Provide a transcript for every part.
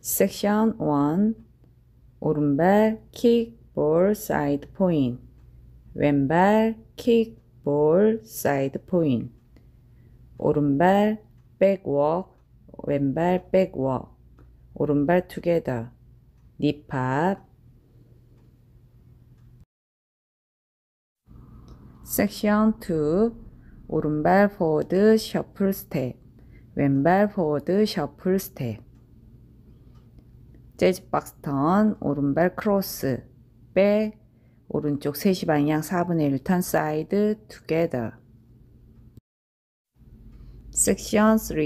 섹션 1 오른발 kick, ball, side point 왼발 kick, ball, side point 오른발 back walk 왼발 back walk 오른발 together knee pop 섹션 2 오른발 forward shuffle step 왼발 forward shuffle step jazz box turn 오른발 cross back 오른쪽 3시 방향 4분의 1 turn side together 섹션 3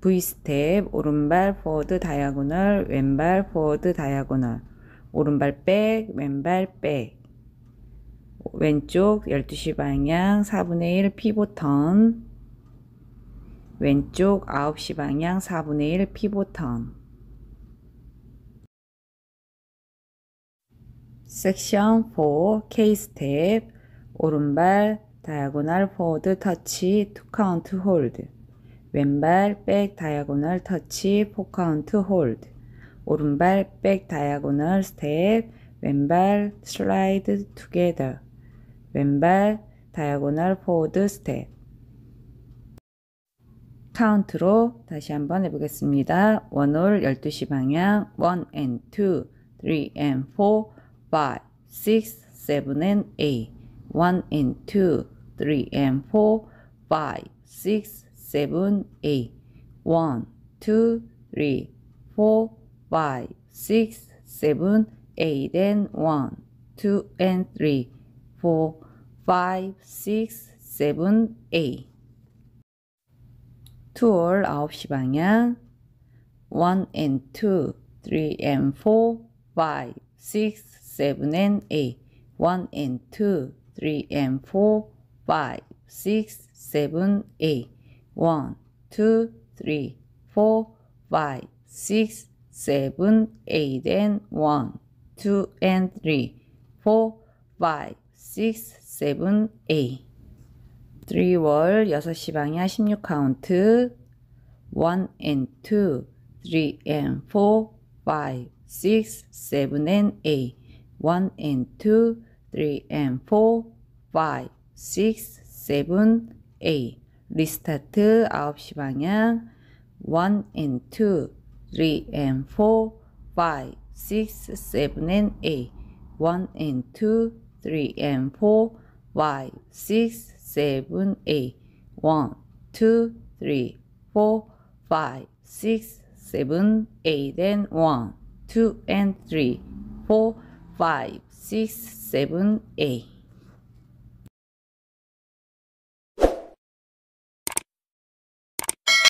V step 오른발 forward diagonal 왼발 forward diagonal 오른발 back 왼발 back 왼쪽 12시 방향 4분의 1 pivot turn 왼쪽 9시 방향 4분의 1 pivot turn 섹션 4 K step 오른발 diagonal forward touch two count hold. 왼발 back diagonal touch four count hold. 오른발 back diagonal step 왼발 slide together. 왼발 다이아고널 포워드 스텝. 카운트로 다시 한번 해보겠습니다. 원홀 12시 방향 1 and 2, 3 and 4, 5, 6, 7 and 8 1 and 2, 3 and 4, 5, 6, 7, 8 1, 2, 3, 4, 5, 6, 7, 8 and 1, 2 and 3, 4, 5, 6, 7, 8 2월 9시 방향 1 and 2, 3 and 4, 5, 6, 7 and 8 1 and 2, 3 and 4, 5, 6, 7, 8 1, 2, 3, 4, 5, 6, 7, 8 and 1, 2 and 3, 4, 5, 6, 7, 8 3월 6시 방향 16카운트 1 and 2, 3 and 4, 5, 6, 7 and 8 1 and 2, 3 and 4, 5, 6, 7, 8 리스타트 9시 방향 1 and 2, 3 and 4, 5, 6, 7 and 8 1 and 2, 3 and 4, 5, 6, 7, 8 1, 2, 3, 4, 5, 6, 7, 8 and 1, 2 and 3, 4, 5, 6, 7, 8